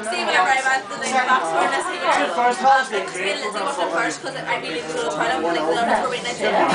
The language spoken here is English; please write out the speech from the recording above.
see whenever I'm at the box or let's um, I really to them first because I really do go to like, the others were really nice.